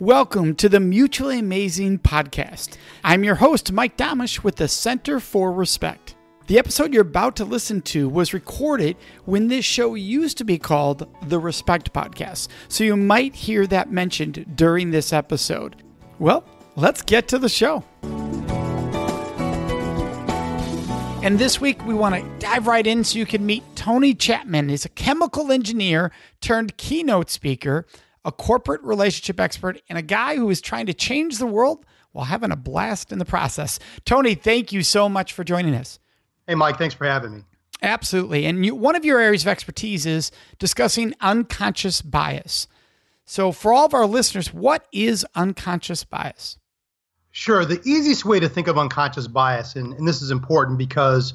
Welcome to the Mutually Amazing Podcast. I'm your host, Mike Domitrz with the Center for Respect. The episode you're about to listen to was recorded when this show used to be called the Respect Podcast, so you might hear that mentioned during this episode. Well, let's get to the show. And this week we want to dive right in so you can meet Tony Chatman. He's a chemical engineer turned keynote speaker a corporate relationship expert, and a guy who is trying to change the world while having a blast in the process. Tony, thank you so much for joining us. Hey, Mike, thanks for having me. Absolutely. And you, one of your areas of expertise is discussing unconscious bias. So, for all of our listeners, what is unconscious bias? Sure. The easiest way to think of unconscious bias, and, and this is important because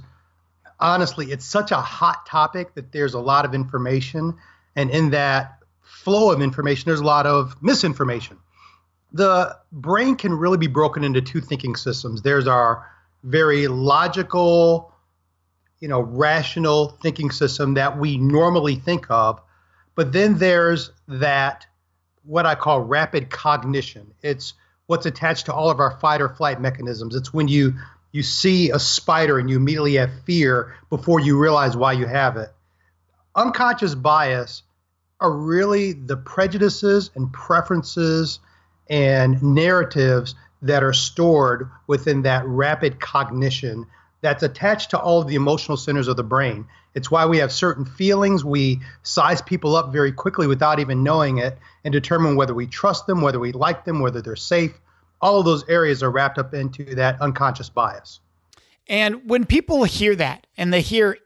honestly, it's such a hot topic that there's a lot of information. And in that, flow of information, there's a lot of misinformation. The brain can really be broken into two thinking systems. There's our very logical, you know, rational thinking system that we normally think of, but then there's that what I call rapid cognition. It's what's attached to all of our fight or flight mechanisms. It's when you you see a spider and you immediately have fear before you realize why you have it. Unconscious bias are really the prejudices and preferences and narratives that are stored within that rapid cognition that's attached to all of the emotional centers of the brain. It's why we have certain feelings. We size people up very quickly without even knowing it and determine whether we trust them, whether we like them, whether they're safe. All of those areas are wrapped up into that unconscious bias. And when people hear that and they hear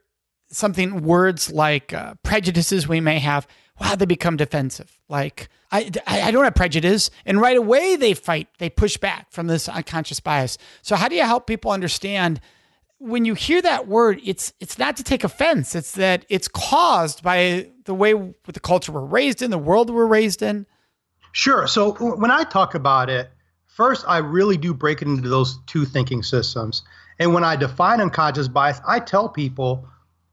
something, words like uh, prejudices we may have, wow, they become defensive. Like, I, I don't have prejudice. And right away they fight, they push back from this unconscious bias. So, how do you help people understand? When you hear that word, it's it's not to take offense. It's that it's caused by the way with the culture we're raised in, the world we're raised in. Sure. So when I talk about it, first I really do break it into those two thinking systems. And when I define unconscious bias, I tell people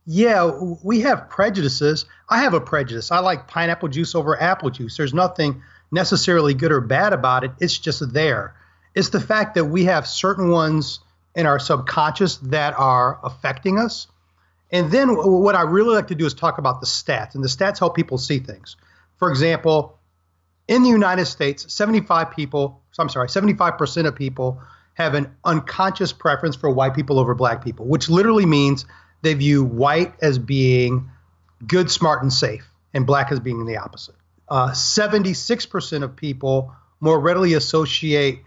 yeah, we have prejudices. I have a prejudice. I like pineapple juice over apple juice. There's nothing necessarily good or bad about it. It's just there. It's the fact that we have certain ones in our subconscious that are affecting us. And then what I really like to do is talk about the stats, and the stats help people see things. For example, in the United States, 75 people, I'm sorry, 75% of people have an unconscious preference for white people over black people, which literally means they view white as being good, smart, and safe, and black as being the opposite. Uh, 76% of people more readily associate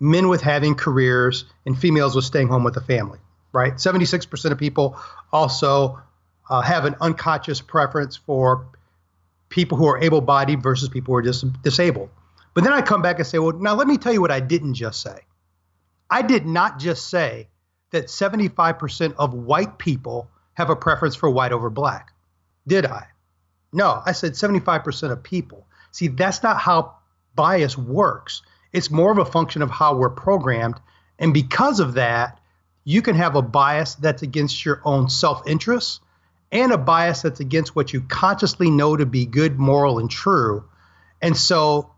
men with having careers and females with staying home with the family, right? 76% of people also uh, have an unconscious preference for people who are able bodied versus people who are dis- disabled. But then I come back and say, well, now let me tell you what I didn't just say. I did not just say that 75% of white people have a preference for white over black. Did I? No, I said 75% of people. See, that's not how bias works. It's more of a function of how we're programmed. And because of that, you can have a bias that's against your own self interest and a bias that's against what you consciously know to be good, moral, and true. And so,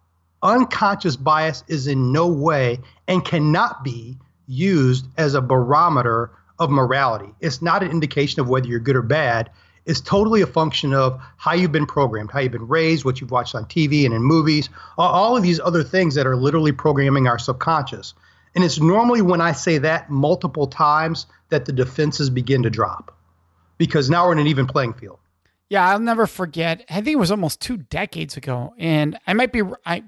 unconscious bias is in no way and cannot be used as a barometer of morality. It's not an indication of whether you're good or bad. It's totally a function of how you've been programmed, how you've been raised, what you've watched on TV and in movies, all of these other things that are literally programming our subconscious. And it's normally when I say that multiple times that the defenses begin to drop because now we're in an even playing field. Yeah, I'll never forget. I think it was almost two decades ago, and I might be I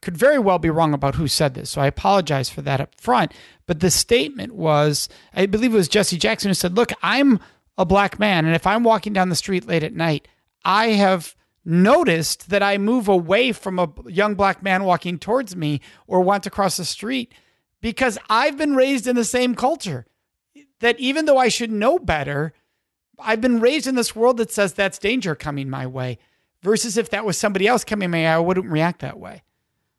could very well be wrong about who said this, so I apologize for that up front. But the statement was, I believe it was Jesse Jackson who said, Look, I'm a black man, and if I'm walking down the street late at night, I have noticed that I move away from a young black man walking towards me or want to cross the street because I've been raised in the same culture. That even though I should know better, I've been raised in this world that says that's danger coming my way. Versus if that was somebody else coming my way, I wouldn't react that way.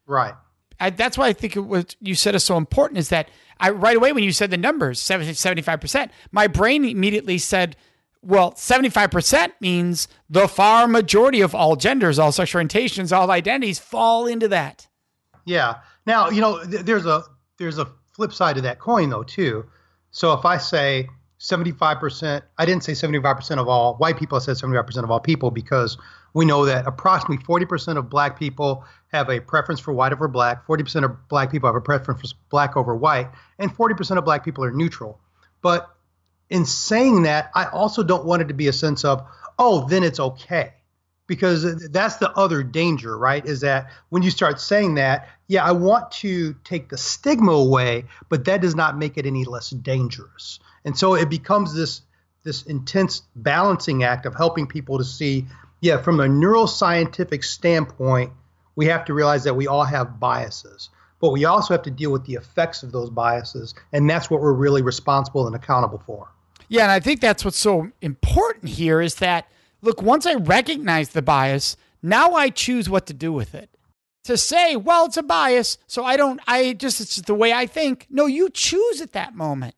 Right. I, that's why I think what you said is so important is that I right away when you said the numbers 75 percent, my brain immediately said, well, seventy five percent means the far majority of all genders, all sexual orientations, all identities fall into that. Yeah. Now, you know, th- there's a there's a flip side to that coin though too. So if I say 75%, I didn't say 75% of all white people, I said 75% of all people because we know that approximately 40% of black people have a preference for white over black, 40% of black people have a preference for black over white, and 40% of black people are neutral. But in saying that, I also don't want it to be a sense of, oh, then it's okay. Because that's the other danger, right? Is that when you start saying that, yeah, I want to take the stigma away, but that does not make it any less dangerous. And so it becomes this this intense balancing act of helping people to see, yeah, from a neuroscientific standpoint, we have to realize that we all have biases, but we also have to deal with the effects of those biases, and that's what we're really responsible and accountable for. Yeah, and I think that's what's so important here is that look, once I recognize the bias, now I choose what to do with it. To say, well, it's a bias, so I don't, I just, it's the way I think. No, you choose at that moment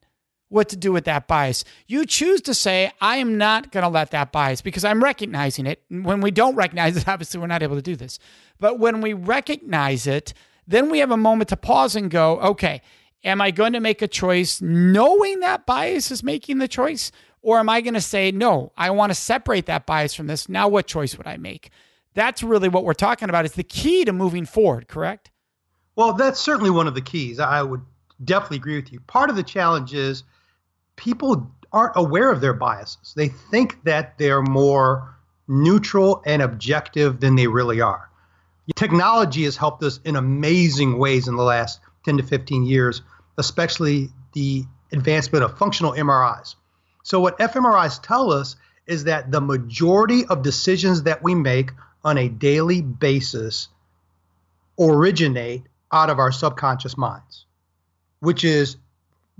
what to do with that bias. You choose to say, I am not going to let that bias because I'm recognizing it. When we don't recognize it, obviously we're not able to do this. But when we recognize it, then we have a moment to pause and go, okay, am I going to make a choice knowing that bias is making the choice? Or am I going to say, no, I want to separate that bias from this? Now, what choice would I make? That's really what we're talking about. Is the key to moving forward, correct? Well, that's certainly one of the keys. I would definitely agree with you. Part of the challenge is people aren't aware of their biases. They think that they're more neutral and objective than they really are. Technology has helped us in amazing ways in the last 10 to 15 years, especially the advancement of functional MRIs. So, what fMRIs tell us is that the majority of decisions that we make on a daily basis originate out of our subconscious minds, which is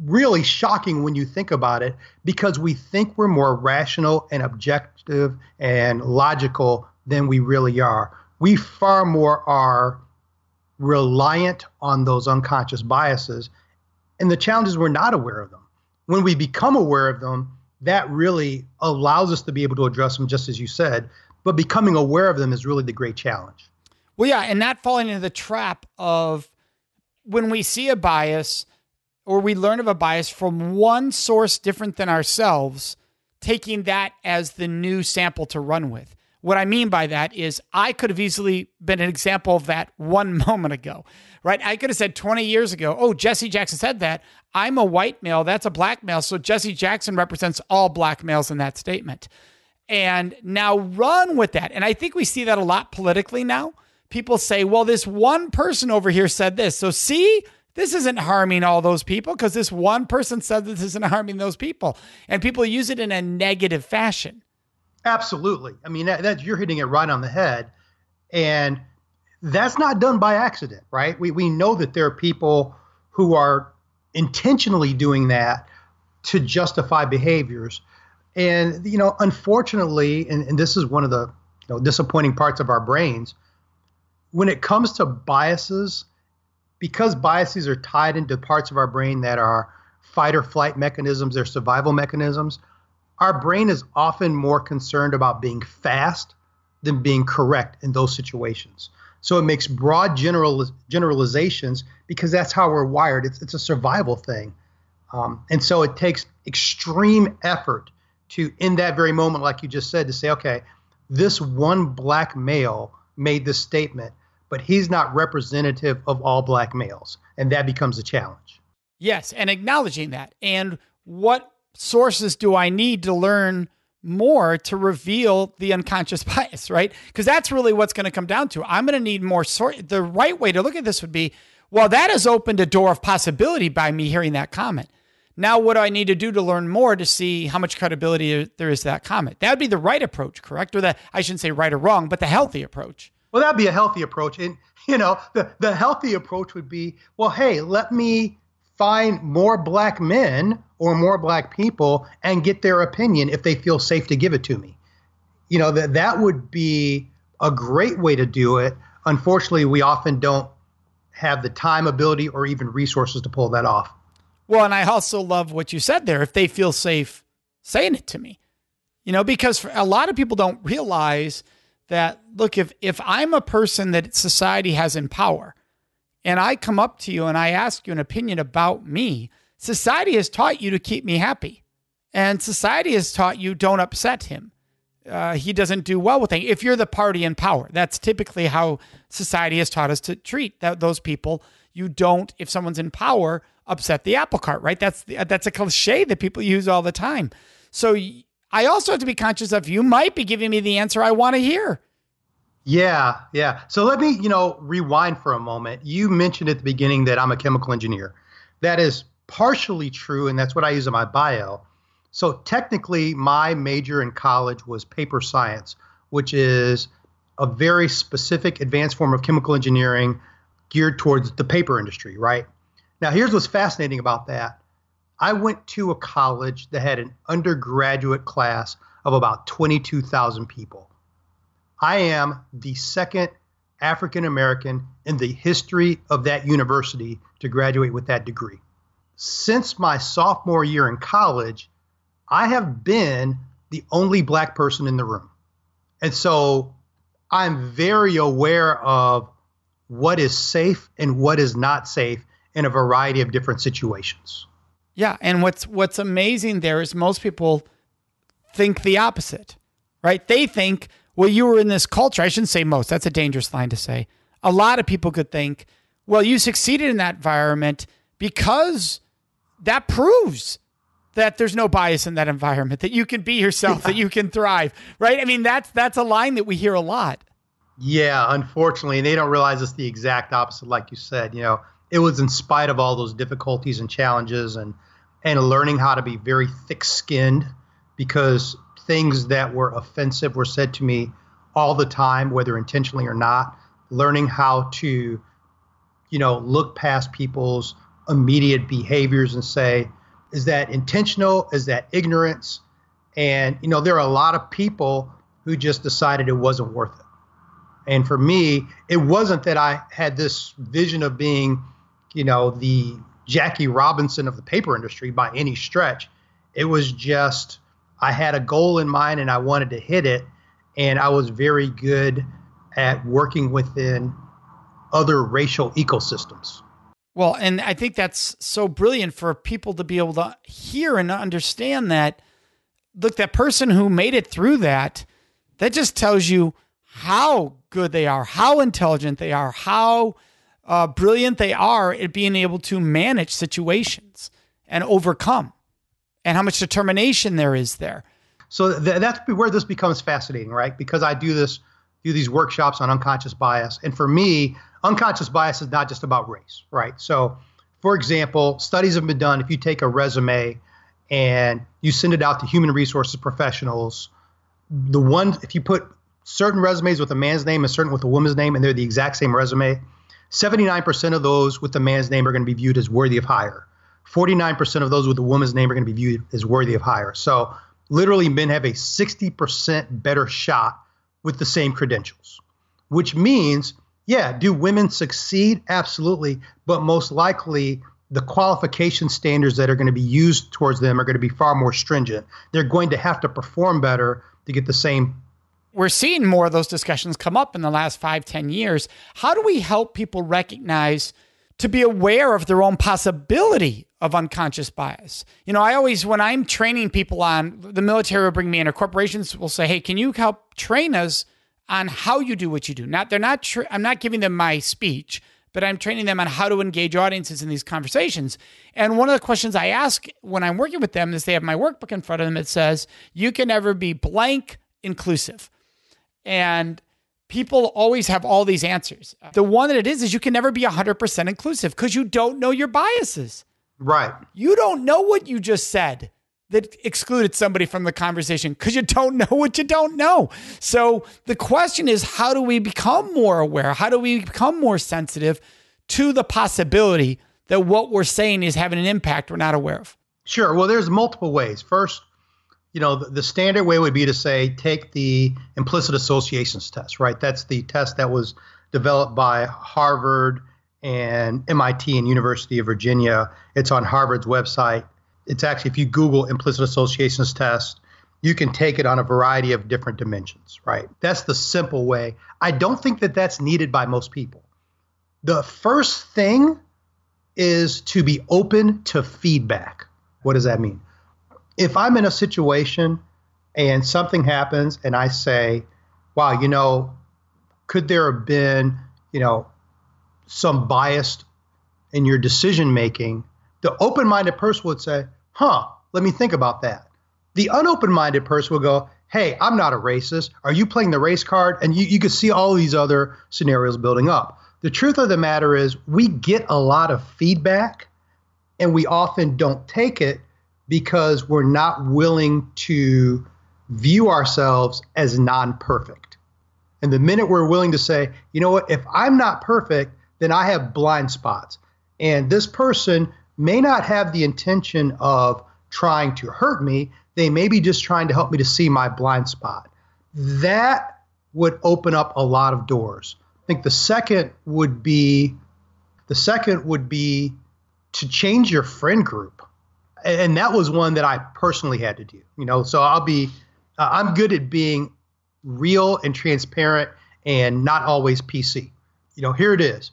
really shocking when you think about it because we think we're more rational and objective and logical than we really are. We far more are reliant on those unconscious biases. And the challenge is we're not aware of them. When we become aware of them, that really allows us to be able to address them, just as you said. But becoming aware of them is really the great challenge. Well, yeah, and not falling into the trap of when we see a bias, or we learn of a bias from one source different than ourselves, taking that as the new sample to run with. What I mean by that is I could have easily been an example of that one moment ago, right? I could have said 20 years ago, oh, Jesse Jackson said that. I'm a white male, that's a black male. So Jesse Jackson represents all black males in that statement. And now run with that. And I think we see that a lot politically now. People say, well, this one person over here said this. So see, this isn't harming all those people because this one person said this isn't harming those people. And people use it in a negative fashion. Absolutely. I mean, that, that, you're hitting it right on the head. And that's not done by accident, right? We, we know that there are people who are intentionally doing that to justify behaviors. And, you know, unfortunately, and, and this is one of the you know, disappointing parts of our brains, when it comes to biases, because biases are tied into parts of our brain that are fight or flight mechanisms, they're survival mechanisms, our brain is often more concerned about being fast than being correct in those situations. So it makes broad general, generalizations because that's how we're wired. It's, it's a survival thing. Um, and so it takes extreme effort to, in that very moment, like you just said, to say, okay, this one black male made this statement but he's not representative of all black males. And that becomes a challenge. Yes, and acknowledging that. And what sources do I need to learn more to reveal the unconscious bias, right? Because that's really what's going to come down to. I'm going to need more sort. The right way to look at this would be, well, that has opened a door of possibility by me hearing that comment. Now, what do I need to do to learn more to see how much credibility there is to that comment? That would be the right approach, correct? Or the I shouldn't say right or wrong, but the healthy approach. Well, that'd be a healthy approach. And, you know, the, the healthy approach would be, well, hey, let me find more black men or more black people and get their opinion if they feel safe to give it to me. You know, that that would be a great way to do it. Unfortunately, we often don't have the time, ability, or even resources to pull that off. Well, and I also love what you said there. If they feel safe saying it to me, you know, because a lot of people don't realize that look if if I'm a person that society has in power and I come up to you and I ask you an opinion about me, society has taught you to keep me happy. And society has taught you don't upset him. Uh, he doesn't do well with things. If you're the party in power, that's typically how society has taught us to treat that, those people. You don't, if someone's in power, upset the apple cart, right? That's that's a cliche that people use all the time. So I also have to be conscious of you might be giving me the answer I want to hear. Yeah, yeah. So let me, you know, rewind for a moment. You mentioned at the beginning that I'm a chemical engineer. That is partially true, and that's what I use in my bio. So technically, my major in college was paper science, which is a very specific advanced form of chemical engineering geared towards the paper industry, right? Now, here's what's fascinating about that. I went to a college that had an undergraduate class of about 22,000 people. I am the second African American in the history of that university to graduate with that degree. Since my sophomore year in college, I have been the only black person in the room. And so I'm very aware of what is safe and what is not safe in a variety of different situations. Yeah, and what's what's amazing there is most people think the opposite. Right? They think well, you were in this culture. I shouldn't say most. That's a dangerous line to say. A lot of people could think, well, you succeeded in that environment because that proves that there's no bias in that environment, that you can be yourself, yeah. that you can thrive, right? I mean, that's that's a line that we hear a lot. Yeah, unfortunately, and they don't realize it's the exact opposite, like you said. You know, it was in spite of all those difficulties and challenges, and and learning how to be very thick-skinned, because things that were offensive were said to me all the time, whether intentionally or not. Learning how to, you know, look past people's immediate behaviors and say, is that intentional? Is that ignorance? And, you know, there are a lot of people who just decided it wasn't worth it. And for me, it wasn't that I had this vision of being, you know, the Jackie Robinson of the paper industry by any stretch. It was just I had a goal in mind and I wanted to hit it. And I was very good at working within other racial ecosystems. Well, and I think that's so brilliant for people to be able to hear and understand that. Look, that person who made it through that, that just tells you how good they are, how intelligent they are, how uh, brilliant they are at being able to manage situations and overcome and how much determination there is there. So th- that's where this becomes fascinating, right? Because I do this, do these workshops on unconscious bias, and for me, unconscious bias is not just about race, right? So, for example, studies have been done. If you take a resume and you send it out to human resources professionals, the one if you put certain resumes with a man's name and certain with a woman's name, and they're the exact same resume, 79% of those with the man's name are going to be viewed as worthy of hire. 49% of those with the woman's name are going to be viewed as worthy of hire. So literally, men have a 60% better shot with the same credentials, which means, yeah, do women succeed? Absolutely. But most likely, the qualification standards that are going to be used towards them are going to be far more stringent. They're going to have to perform better to get the same. We're seeing more of those discussions come up in the last five, ten years. How do we help people recognize to be aware of their own possibility of unconscious bias. You know, I always, when I'm training people on the military will bring me in or corporations will say, Hey, can you help train us on how you do what you do? Not, they're not, tra- I'm not giving them my speech, but I'm training them on how to engage audiences in these conversations. And one of the questions I ask when I'm working with them is they have my workbook in front of them. It says, You can never be blank inclusive. And people always have all these answers. The one that it is is you can never be 100% inclusive because you don't know your biases. Right. You don't know what you just said that excluded somebody from the conversation because you don't know what you don't know. So the question is how do we become more aware? How do we become more sensitive to the possibility that what we're saying is having an impact we're not aware of? Sure. Well, there's multiple ways. First, you know, the, the, standard way would be to say take the implicit associations test, right? That's the test that was developed by Harvard and MIT and University of Virginia. It's on Harvard's website. It's actually if you Google implicit associations test, you can take it on a variety of different dimensions, right? That's the simple way. I don't think that that's needed by most people The first thing is to be open to feedback. What does that mean? If I'm in a situation and something happens and I say, wow, you know, could there have been, you know, some bias in your decision making? The open minded person would say, huh, let me think about that. The unopen minded person will go, hey, I'm not a racist. Are you playing the race card? And you, you can see all these other scenarios building up. The truth of the matter is, we get a lot of feedback and we often don't take it because we're not willing to view ourselves as non perfect. And the minute we're willing to say, you know what, if I'm not perfect, then I have blind spots. And this person may not have the intention of trying to hurt me, they may be just trying to help me to see my blind spot. That would open up a lot of doors. I think the second would be the second would be to change your friend group. And that was one that I personally had to do. You know, so I'll be uh, I'm good at being real and transparent and not always PC. You know, here it is.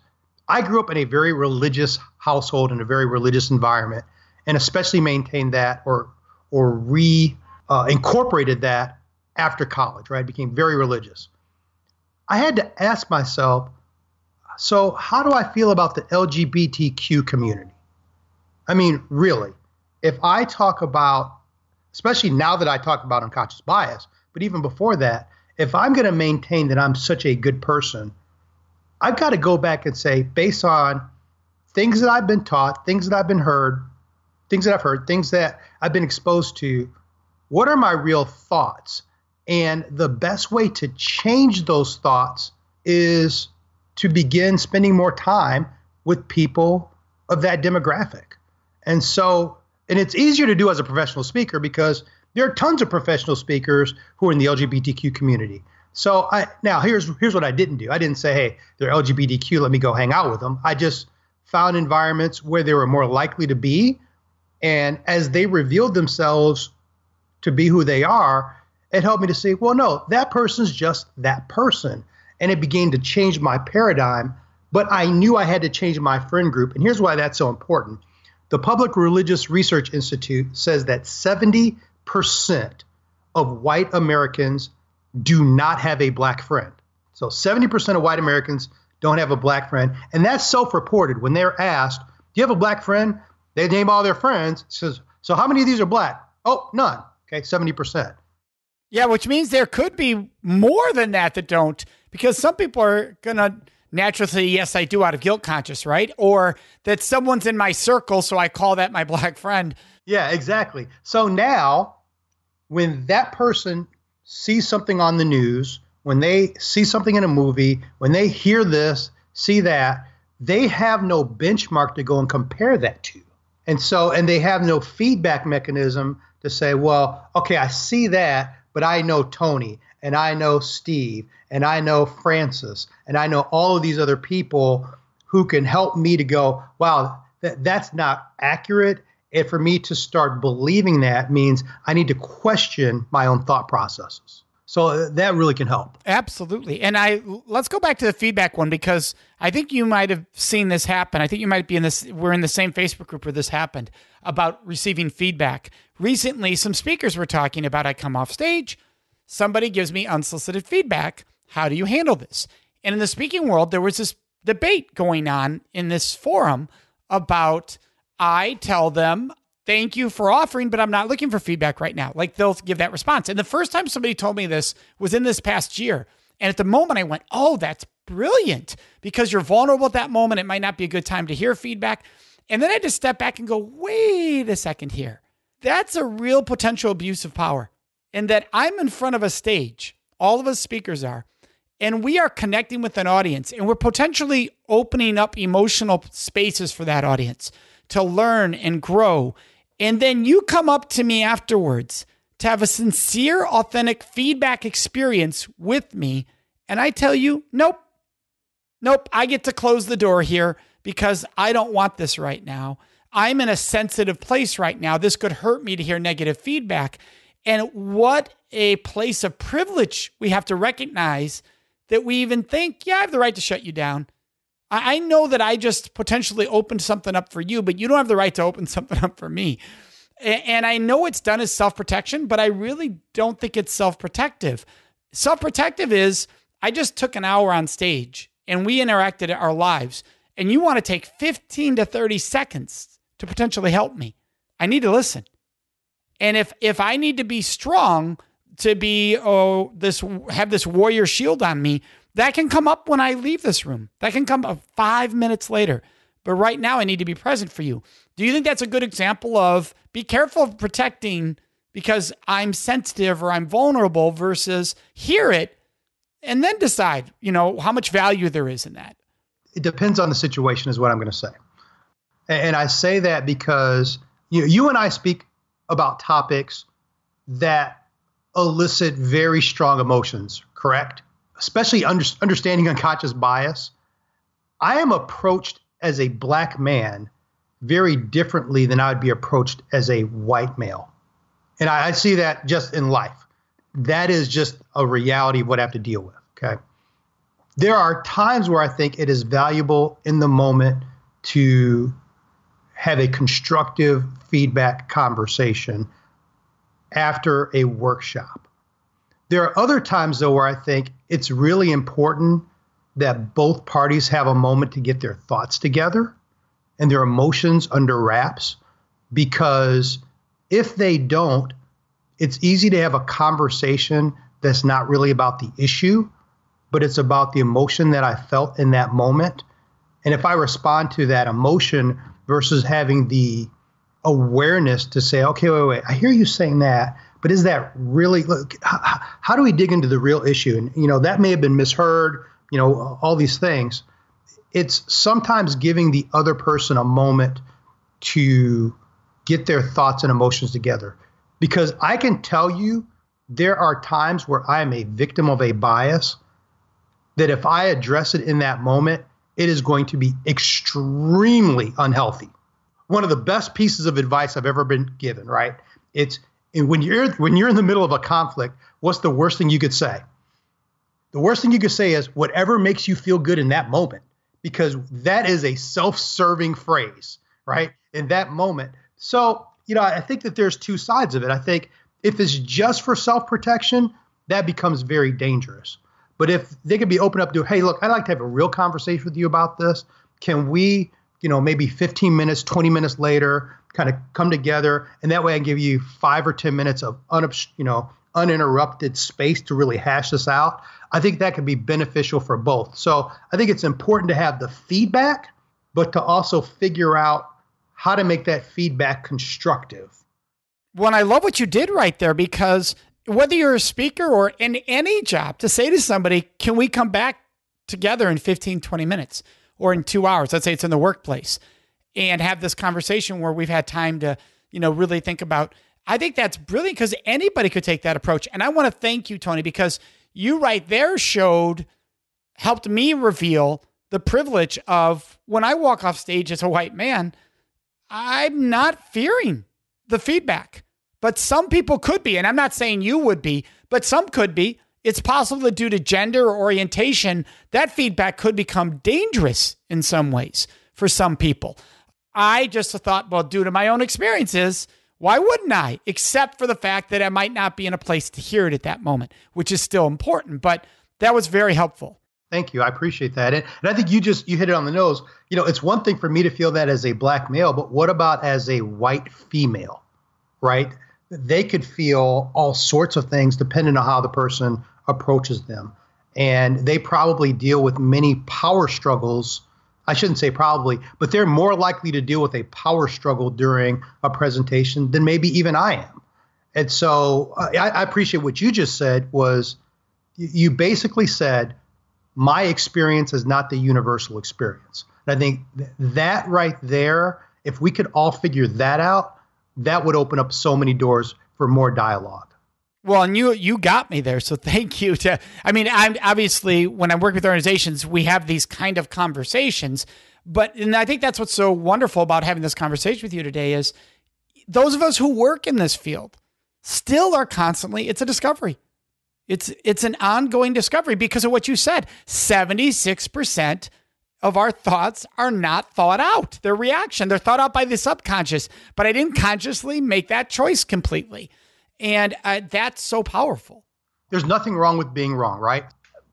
I grew up in a very religious household in a very religious environment and especially maintained that or or re uh, incorporated that after college, right? I became very religious. I had to ask myself, so how do I feel about the LGBTQ community? I mean, really, if I talk about, especially now that I talk about unconscious bias, but even before that, if I'm going to maintain that I'm such a good person, I've got to go back and say, based on things that I've been taught, things that I've been heard, things that I've heard, things that I've been exposed to, what are my real thoughts? And the best way to change those thoughts is to begin spending more time with people of that demographic. And so, and it's easier to do as a professional speaker because there are tons of professional speakers who are in the LGBTQ community. So I now here's here's what I didn't do. I didn't say, hey, they're LGBTQ, let me go hang out with them. I just found environments where they were more likely to be and as they revealed themselves to be who they are, it helped me to say, well, no, that person's just that person. And it began to change my paradigm. But I knew I had to change my friend group. And here's why that's so important. The Public Religious Research Institute says that 70% of white Americans do not have a black friend. So 70% of white Americans don't have a black friend. And that's self reported. When they're asked, Do you have a black friend? They name all their friends. Says, so how many of these are black? Oh, none. Okay, 70%. Yeah, which means there could be more than that that don't, because some people are going to naturally yes, I do out of guilt conscious, right? Or that someone's in my circle, so I call that my black friend. Yeah, exactly. So now, when that person sees something on the news, when they see something in a movie, when they hear this, see that, they have no benchmark to go and compare that to. And so, and they have no feedback mechanism to say, well, okay, I see that, but I know Tony and I know Steve and I know Francis and I know all of these other people who can help me to go, wow, that, that's not accurate. And for me to start believing that means I need to question my own thought processes. So uh, that really can help. Absolutely. And I let's go back to the feedback one because I think you might have seen this happen. I think you might be in this we're in the same Facebook group where this happened about receiving feedback. Recently some speakers were talking about I come off stage, somebody gives me unsolicited feedback. How do you handle this? And in the speaking world there was this debate going on in this forum about I tell them thank you for offering, but I'm not looking for feedback right now. Like they'll give that response. And the first time somebody told me this was in this past year. And at the moment, I went, oh, that's brilliant because you're vulnerable at that moment. It might not be a good time to hear feedback. And then I had to step back and go, wait a second here. That's a real potential abuse of power. And that I'm in front of a stage, all of us speakers are, and we are connecting with an audience and we're potentially opening up emotional spaces for that audience to learn and grow and then you come up to me afterwards to have a sincere, authentic feedback experience with me. And I tell you, nope, nope, I get to close the door here because I don't want this right now. I'm in a sensitive place right now. This could hurt me to hear negative feedback. And what a place of privilege we have to recognize that we even think, yeah, I have the right to shut you down. I know that I just potentially opened something up for you, but you don't have the right to open something up for me. And I know it's done as self protection, but I really don't think it's self protective. Self protective is I just took an hour on stage and we interacted our lives, and you want to take 15 to 30 seconds to potentially help me. I need to listen. And if if I need to be strong to be oh this have this warrior shield on me, that can come up when I leave this room. That can come up 5 minutes later. But right now I need to be present for you. Do you think that's a good example of be careful of protecting because I'm sensitive or I'm vulnerable versus hear it and then decide, you know, how much value there is in that? It depends on the situation, is what I'm going to say. And I say that because you, you and I speak about topics that elicit very strong emotions, correct? Especially under, understanding unconscious bias. I am approached as a black man very differently than I would be approached as a white male. And I, I see that just in life. That is just a reality of what I have to deal with. Okay. There are times where I think it is valuable in the moment to have a constructive feedback conversation after a workshop. There are other times, though, where I think it's really important that both parties have a moment to get their thoughts together and their emotions under wraps because if they don't, it's easy to have a conversation that's not really about the issue, but it's about the emotion that I felt in that moment. And if I respond to that emotion versus having the awareness to say, okay, wait, wait, I hear you saying that, but is that really, look, how, how do we dig into the real issue? And, you know, that may have been misheard, you know, all these things it's sometimes giving the other person a moment to get their thoughts and emotions together. Because I can tell you, there are times where I am a victim of a bias that if I address it in that moment, it is going to be extremely unhealthy. One of the best pieces of advice I've ever been given, right? It's when you're when you're in the middle of a conflict, what's the worst thing you could say? The worst thing you could say is whatever makes you feel good in that moment because that is a self-serving phrase, right? In that moment. So, you know, I think that there's two sides of it. I think if it's just for self-protection, that becomes very dangerous. But if they could be open up to, hey, look, I'd like to have a real conversation with you about this. Can we, you know, maybe 15 minutes, 20 minutes later, kind of come together, and that way I can give you five or 10 minutes of, un, you know, uninterrupted space to really hash this out. I think that could be beneficial for both. So I think it's important to have the feedback, but to also figure out how to make that feedback constructive. Well, I love what you did right there because whether you're a speaker or in any job, to say to somebody, can we come back together in 15, 20 minutes or in two hours? Let's say it's in the workplace and have this conversation where we've had time to, you know, really think about. I think that's brilliant because anybody could take that approach. And I want to thank you, Tony, because you right there showed, helped me reveal the privilege of when I walk off stage as a white man, I'm not fearing the feedback. But some people could be, and I'm not saying you would be, but some could be. It's possible that due to gender or orientation, that feedback could become dangerous in some ways for some people. I just thought, well, due to my own experiences, why wouldn't I? Except for the fact that I might not be in a place to hear it at that moment, which is still important. But that was very helpful. Thank you. I appreciate that. And, and I think you just you hit it on the nose. You know, it's one thing for me to feel that as a black male, but what about as a white female? Right? They could feel all sorts of things depending on how the person approaches them. And they probably deal with many power struggles I shouldn't say probably, but they're more likely to deal with a power struggle during a presentation than maybe even I am. And so uh, I, I appreciate what you just said was you basically said my experience is not the universal experience. And I think that right there, if we could all figure that out, that would open up so many doors for more dialogue. Well, and you you got me there, so thank you. To I mean, I'm obviously when I work with organizations, we have these kind of conversations, but and I think that's what's so wonderful about having this conversation with you today is those of us who work in this field still are constantly. It's a discovery. It's it's an ongoing discovery because of what you said. Seventy six percent of our thoughts are not thought out. They're reaction, they're thought out by the subconscious, but I didn't consciously make that choice completely. And uh, that's so powerful. There's nothing wrong with being wrong, right?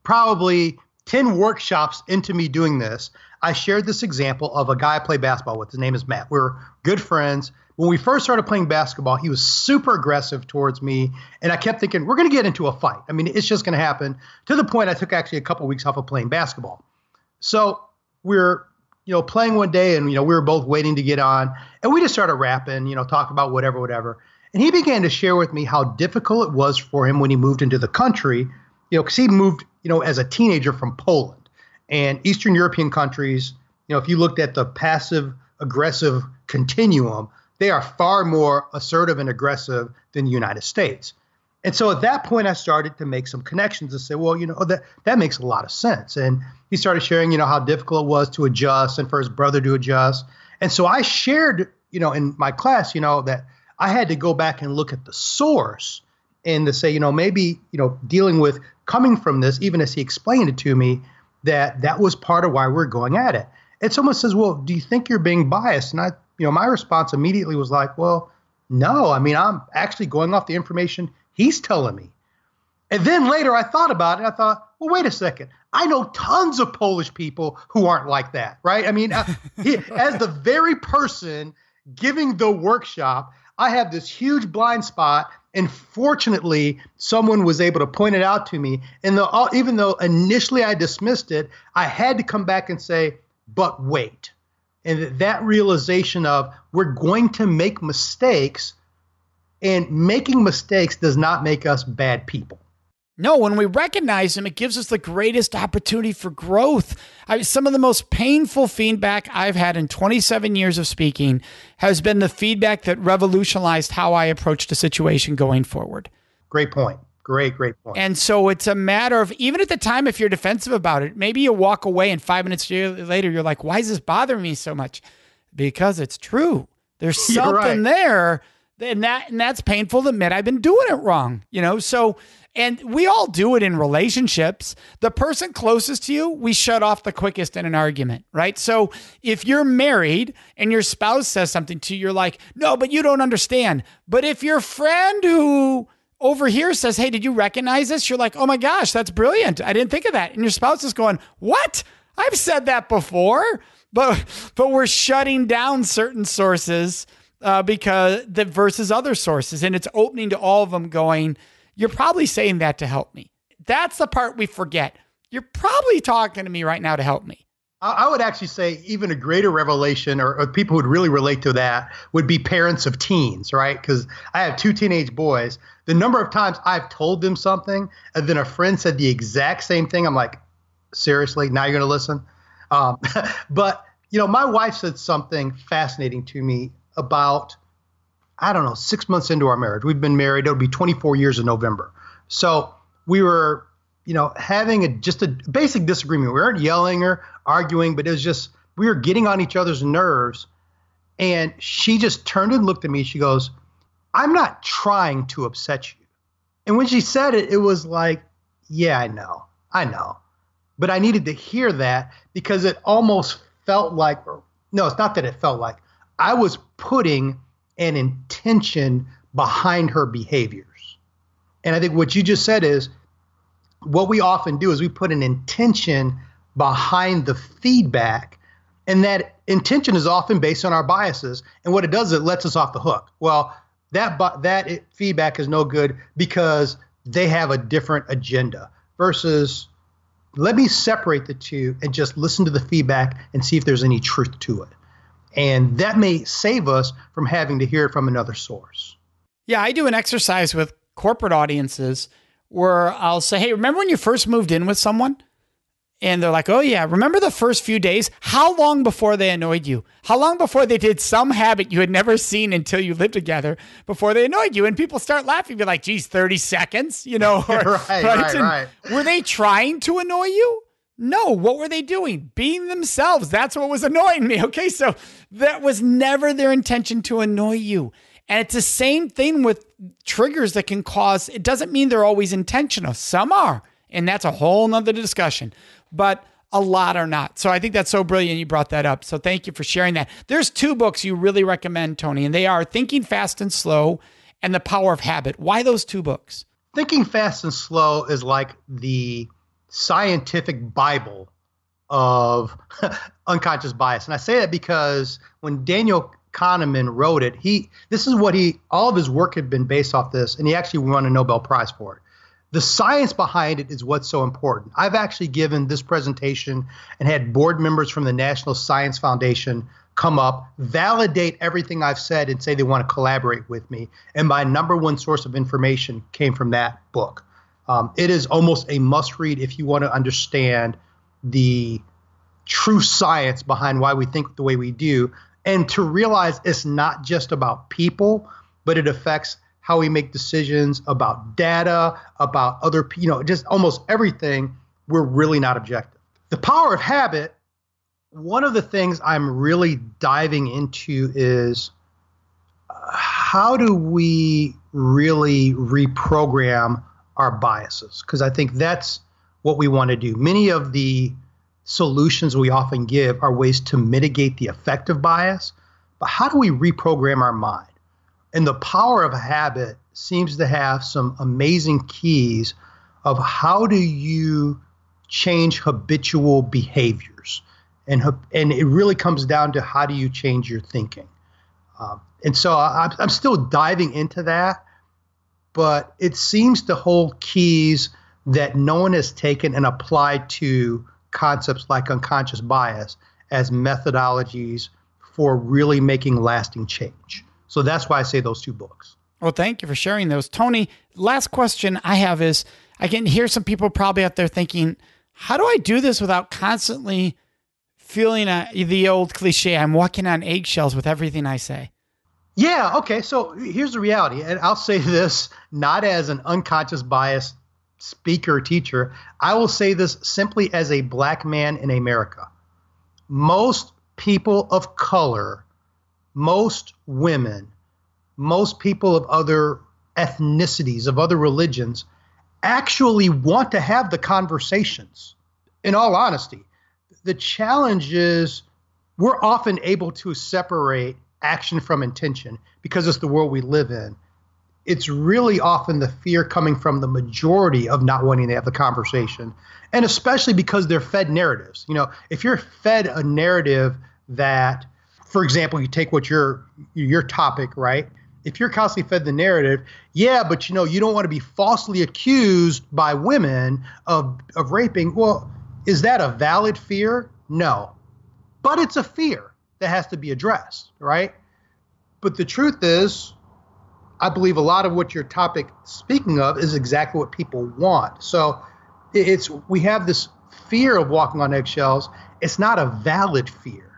Probably 10 workshops into me doing this, I shared this example of a guy I play basketball with. His name is Matt. We're good friends. When we first started playing basketball, he was super aggressive towards me. And I kept thinking, we're going to get into a fight. I mean, it's just going to happen to the point I took actually a couple weeks off of playing basketball. So we're, you know, playing one day and, you know, we were both waiting to get on. And we just started rapping, you know, talk about whatever, whatever. And he began to share with me how difficult it was for him when he moved into the country, you know, because he moved, you know, as a teenager from Poland and Eastern European countries. You know, if you looked at the passive aggressive continuum, they are far more assertive and aggressive than the United States. And so at that point, I started to make some connections and say, well, you know, that that makes a lot of sense. And he started sharing, you know, how difficult it was to adjust and for his brother to adjust. And so I shared, you know, in my class, you know, that I had to go back and look at the source and to say, you know, maybe, you know, dealing with coming from this, even as he explained it to me, that that was part of why we're going at it. And someone says, well, do you think you're being biased? And I, you know, my response immediately was like, well, no. I mean, I'm actually going off the information he's telling me. And then later I thought about it. I thought, well, wait a second. I know tons of Polish people who aren't like that, right? I mean, uh, he, as the very person giving the workshop, I have this huge blind spot. And fortunately, someone was able to point it out to me. And the, uh, even though initially I dismissed it, I had to come back and say, but wait. And that realization of we're going to make mistakes, and making mistakes does not make us bad people. No, when we recognize them, it gives us the greatest opportunity for growth. I, some of the most painful feedback I've had in 27 years of speaking has been the feedback that revolutionized how I approached a situation going forward. Great point. Great, great point. And so it's a matter of even at the time, if you're defensive about it, maybe you walk away and five minutes later, you're like, why is this bothering me so much? Because it's true. There's something right. there. And that and that's painful to admit I've been doing it wrong. You know, so and we all do it in relationships. The person closest to you, we shut off the quickest in an argument, right? So if you're married and your spouse says something to you, you're like, no, but you don't understand. But if your friend who over here says, hey, did you recognize this? You're like, oh my gosh, that's brilliant. I didn't think of that. And your spouse is going, what? I've said that before. But but we're shutting down certain sources uh, because the versus other sources, and it's opening to all of them going, you're probably saying that to help me. That's the part we forget. You're probably talking to me right now to help me. I would actually say even a greater revelation, or, or people who would really relate to that, would be parents of teens, right? Because I have two teenage boys. The number of times I've told them something, and then a friend said the exact same thing, I'm like, seriously, now you're going to listen? Um, but, you know, my wife said something fascinating to me about I don't know, six months into our marriage. We've been married. It'll be 24 years in November. So we were, you know, having a just a basic disagreement. We weren't yelling or arguing, but it was just we were getting on each other's nerves. And she just turned and looked at me. She goes, I'm not trying to upset you. And when she said it, it was like, yeah, I know. I know. But I needed to hear that because it almost felt like, no, it's not that it felt like. I was putting an intention behind her behaviors. And I think what you just said is what we often do is we put an intention behind the feedback, and that intention is often based on our biases. And what it does, it lets us off the hook. Well, that that feedback is no good because they have a different agenda versus let me separate the two and just listen to the feedback and see if there's any truth to it. And that may save us from having to hear it from another source. Yeah, I do an exercise with corporate audiences where I'll say, Hey, remember when you first moved in with someone? And they're like, Oh, yeah. Remember the first few days? How long before they annoyed you? How long before they did some habit you had never seen until you lived together before they annoyed you? And people start laughing, be like, Geez, 30 seconds, you know? Or, right, right, right. Were they trying to annoy you? No, what were they doing? Being themselves. That's what was annoying me. Okay, so that was never their intention to annoy you. And it's the same thing with triggers that can cause, it doesn't mean they're always intentional. Some are, and that's a whole nother discussion. But a lot are not. So I think that's so brilliant you brought that up. So thank you for sharing that. There's two books you really recommend, Tony, and they are Thinking Fast and Slow and The Power of Habit. Why those two books? Thinking Fast and Slow is like the scientific Bible of unconscious bias. And I say that because when Daniel Kahneman wrote it, he this is what he all of his work had been based off this, and he actually won a Nobel Prize for it. The science behind it is what's so important. I've actually given this presentation and had board members from the National Science Foundation come up, validate everything I've said, and say they want to collaborate with me. And my number one source of information came from that book. Um, it is almost a must read if you want to understand the true science behind why we think the way we do, and to realize it's not just about people, but it affects how we make decisions about data, about other, you know, just almost everything. We're really not objective. The power of habit, one of the things I'm really diving into is how do we really reprogram our biases? Because I think that's what we want to do. Many of the solutions we often give are ways to mitigate the effect of bias, but how do we reprogram our mind? And the power of habit seems to have some amazing keys of how do you change habitual behaviors. And, and it really comes down to how do you change your thinking. Um, and so I, I'm still diving into that, but it seems to hold keys that no one has taken and applied to concepts like unconscious bias as methodologies for really making lasting change. So that's why I say those two books. Well, thank you for sharing those. Tony, last question I have is I can hear some people probably out there thinking, how do I do this without constantly feeling a, the old cliche, I'm walking on eggshells with everything I say? Yeah, okay. So here's the reality. And I'll say this not as an unconscious bias speaker teacher. I will say this simply as a black man in America. Most people of color most women, most people of other ethnicities, of other religions, actually want to have the conversations, in all honesty. The challenge is we're often able to separate action from intention because it's the world we live in. It's really often the fear coming from the majority of not wanting to have the conversation. And especially because they're fed narratives. You know, if you're fed a narrative that for example, you take what your your topic, right? If you're constantly fed the narrative, yeah, but you know, you don't want to be falsely accused by women of of raping. Well, is that a valid fear? No. But it's a fear that has to be addressed, right? But the truth is, I believe a lot of what your topic speaking of is exactly what people want. So it's we have this fear of walking on eggshells. It's not a valid fear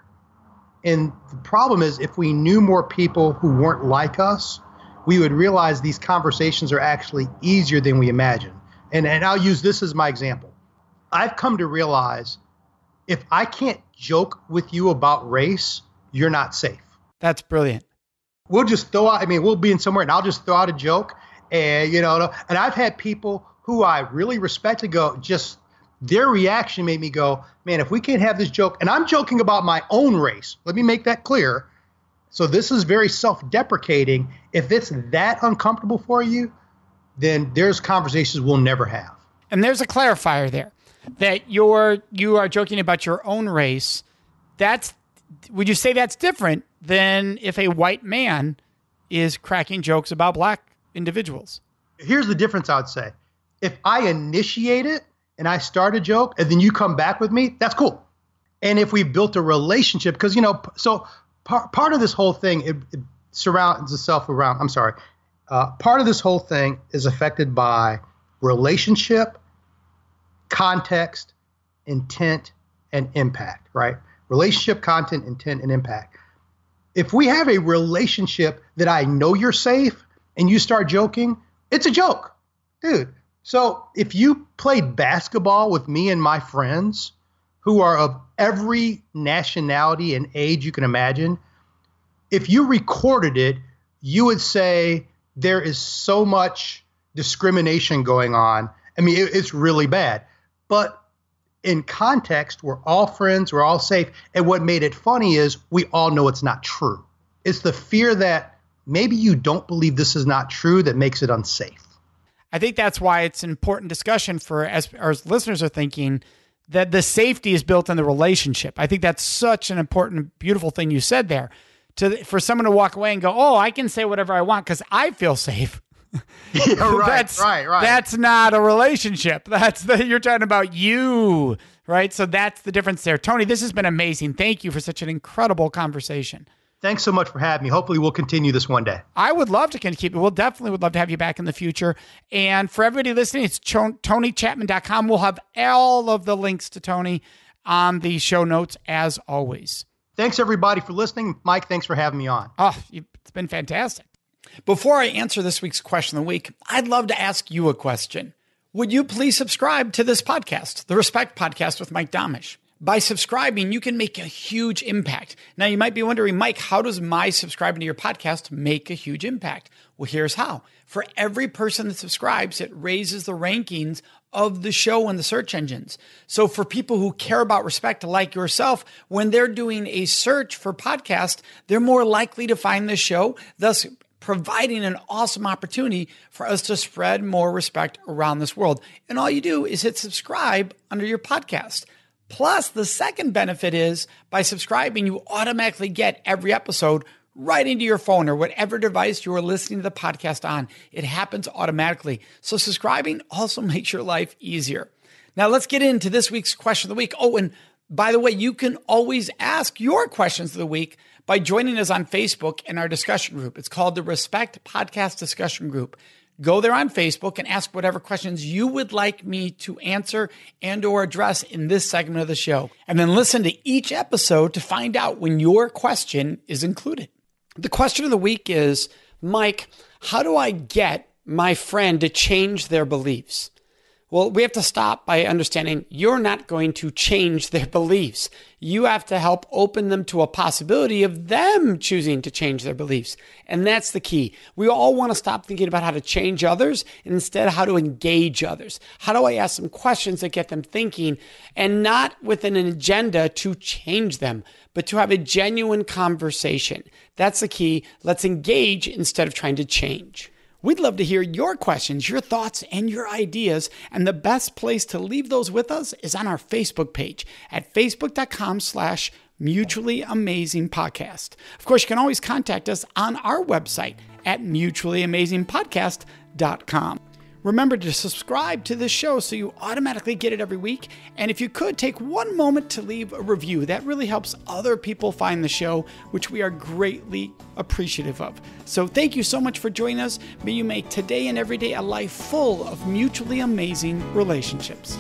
and the problem is, if we knew more people who weren't like us, we would realize these conversations are actually easier than we imagine. And, and I'll use this as my example. I've come to realize if I can't joke with you about race, you're not safe. That's brilliant. We'll just throw out, I mean, we'll be in somewhere and I'll just throw out a joke. And, you know, and I've had people who I really respect to go, just their reaction made me go, man, if we can't have this joke, and I'm joking about my own race, let me make that clear. So this is very self deprecating. If it's that uncomfortable for you, then there's conversations we'll never have. And there's a clarifier there that you're you are joking about your own race. That's would you say that's different than if a white man is cracking jokes about black individuals? Here's the difference I would say. If I initiate it, and I start a joke and then you come back with me, that's cool. And if we built a relationship, because, you know, so part, part of this whole thing, it, it surrounds itself around, I'm sorry, uh, part of this whole thing is affected by relationship, context, intent, and impact, right? Relationship, content, intent, and impact. If we have a relationship that I know you're safe and you start joking, it's a joke. Dude, so if you played basketball with me and my friends who are of every nationality and age you can imagine, if you recorded it, you would say there is so much discrimination going on. I mean, it, it's really bad. But in context, we're all friends, we're all safe. And what made it funny is we all know it's not true. It's the fear that maybe you don't believe this is not true that makes it unsafe. I think that's why it's an important discussion for as our listeners are thinking that the safety is built in the relationship. I think that's such an important, beautiful thing you said there. To for someone to walk away and go, "Oh, I can say whatever I want because I feel safe." yeah, right, that's, right, right. That's not a relationship. That's the you're talking about you, right? So that's the difference there. Tony, this has been amazing. Thank you for such an incredible conversation. Thanks so much for having me. Hopefully, we'll continue this one day. I would love to keep it. We'll definitely would love to have you back in the future. And for everybody listening, it's tonychatman.com. We'll have all of the links to Tony on the show notes as always. Thanks, everybody, for listening. Mike, thanks for having me on. Oh, it's been fantastic. Before I answer this week's question of the week, I'd love to ask you a question. Would you please subscribe to this podcast, the Respect Podcast with Mike Domitrz? By subscribing, you can make a huge impact. Now, you might be wondering, Mike, how does my subscribing to your podcast make a huge impact? Well, here's how. For every person that subscribes, it raises the rankings of the show in the search engines. So, for people who care about respect, like yourself, when they're doing a search for podcast, they're more likely to find the show, thus providing an awesome opportunity for us to spread more respect around this world. And all you do is hit subscribe under your podcast. Plus, the second benefit is by subscribing, you automatically get every episode right into your phone or whatever device you are listening to the podcast on. It happens automatically. So, subscribing also makes your life easier. Now, let's get into this week's question of the week. Oh, and by the way, you can always ask your questions of the week by joining us on Facebook in our discussion group. It's called the Respect Podcast Discussion Group go there on Facebook and ask whatever questions you would like me to answer and or address in this segment of the show. And then listen to each episode to find out when your question is included. The question of the week is, Mike, how do I get my friend to change their beliefs? Well, we have to stop by understanding you're not going to change their beliefs. You have to help open them to a possibility of them choosing to change their beliefs. And that's the key. We all want to stop thinking about how to change others and instead how to engage others. How do I ask them questions that get them thinking and not with an agenda to change them, but to have a genuine conversation? That's the key. Let's engage instead of trying to change. We'd love to hear your questions, your thoughts, and your ideas. And the best place to leave those with us is on our Facebook page at facebook.com slash mutually amazing podcast. Of course, you can always contact us on our website at mutuallyamazingpodcast.com. Remember to subscribe to this show so you automatically get it every week. And if you could, take one moment to leave a review. That really helps other people find the show, which we are greatly appreciative of. So thank you so much for joining us. May you make today and every day a life full of mutually amazing relationships.